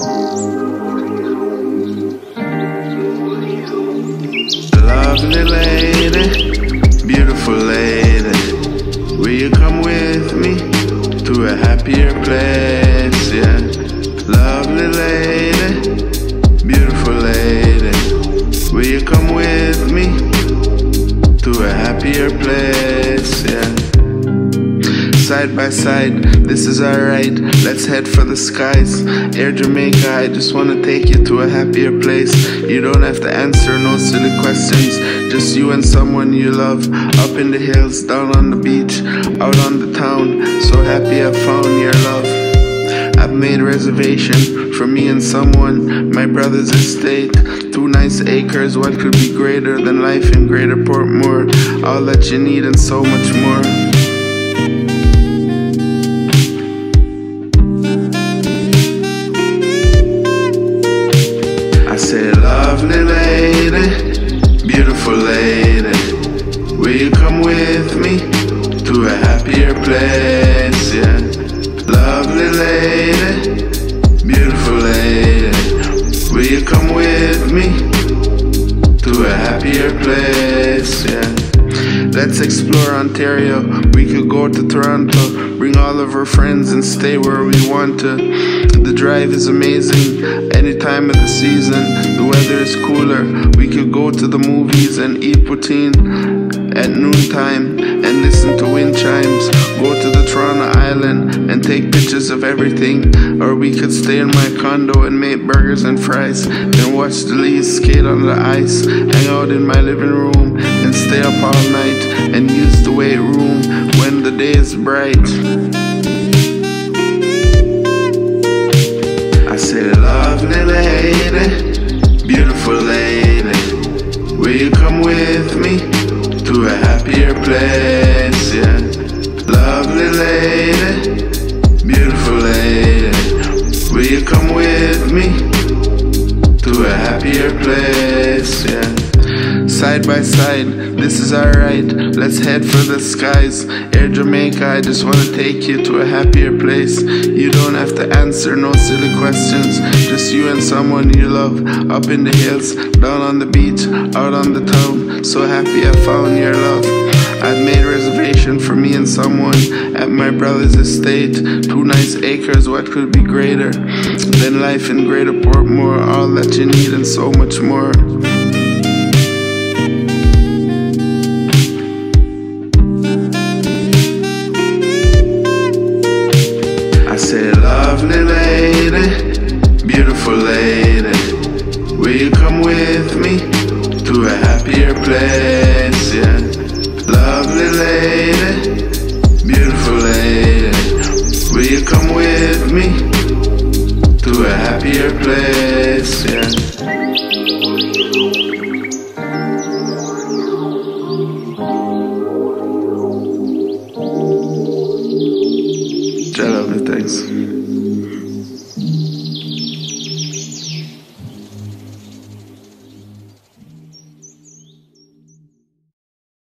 Lovely lady, beautiful lady, will you come with me to a happier place? Yeah, lovely lady, beautiful lady, will you come with me to a happier place? Side by side, this is alright. Let's head for the skies. Air Jamaica, I just wanna take you to a happier place. You don't have to answer no silly questions. Just you and someone you love. Up in the hills, down on the beach, out on the town. So happy I found your love. I've made reservation for me and someone, my brother's estate. Two nice acres, what could be greater than life in Greater Portmore? All that you need and so much more. Beautiful lady, will you come with me to a happier place? Yeah, lovely lady, beautiful lady, will you come with me to a happier place? Yeah. Let's explore Ontario. We could go to Toronto, bring all of our friends and stay where we want to. The drive is amazing any time of the season. The weather is cooler. We could go to the movies and eat poutine at noontime and listen to wind chimes. Go to the Toronto Island and take pictures of everything. Or we could stay in my condo and make burgers and fries. and watch the Leafs skate on the ice. Hang out in my living room and stay up all night and use the weight room when the day is bright. I said, lovely lady, beautiful lady, will you come with me to a happier place? Yeah, lovely lady, beautiful lady, will you come with me to a happier place? Yeah side by side, this is alright. Let's head for the skies. Air Jamaica, I just wanna take you to a happier place. You don't have to answer no silly questions. Just you and someone you love. Up in the hills, down on the beach, out on the town. So happy I found your love. I've made reservation for me and someone at my brother's estate. Two nice acres, what could be greater than life in Greater Portmore? All that you need and so much more. Will you come with me to a happier place? Yeah, lovely lady, beautiful lady, will you come with me to a happier place? Yeah. You, thanks.